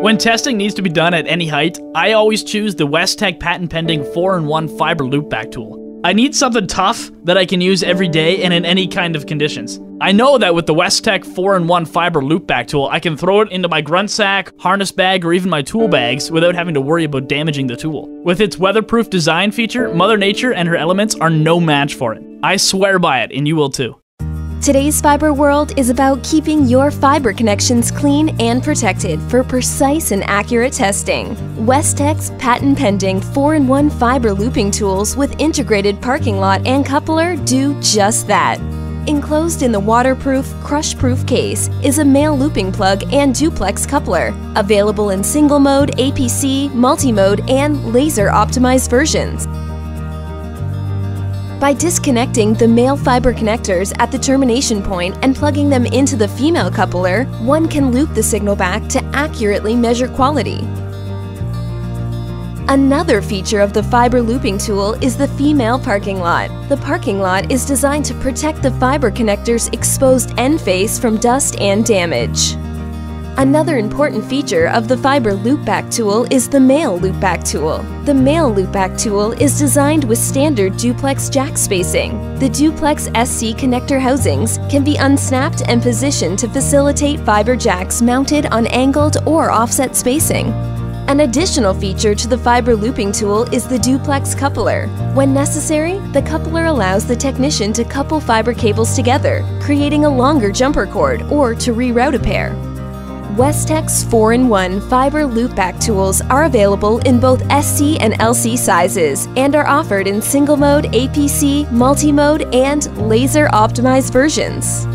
When testing needs to be done at any height, I always choose the Westek patent pending 4-in-1 fiber loopback tool. I need something tough that I can use every day and in any kind of conditions. I know that with the Westek 4-in-1 fiber loopback tool, I can throw it into my grunt sack, harness bag, or even my tool bags without having to worry about damaging the tool. With its weatherproof design feature, Mother Nature and her elements are no match for it. I swear by it, and you will too. Today's fiber world is about keeping your fiber connections clean and protected for precise and accurate testing. Westek's patent pending 4 in 1 fiber looping tools with integrated parking lot and coupler do just that. Enclosed in the waterproof, crush proof case is a male looping plug and duplex coupler, available in single mode, APC, multi mode, and laser optimized versions. By disconnecting the male fiber connectors at the termination point and plugging them into the female coupler, one can loop the signal back to accurately measure quality. Another feature of the fiber looping tool is the female parking lot. The parking lot is designed to protect the fiber connector's exposed end face from dust and damage. Another important feature of the fiber loopback tool is the male loopback tool. The male loopback tool is designed with standard duplex jack spacing. The duplex SC connector housings can be unsnapped and positioned to facilitate fiber jacks mounted on angled or offset spacing. An additional feature to the fiber looping tool is the duplex coupler. When necessary, the coupler allows the technician to couple fiber cables together, creating a longer jumper cord or to reroute a pair. Westek's 4-in-1 fiber loopback tools are available in both SC and LC sizes and are offered in single mode, APC, multi-mode, and laser optimized versions.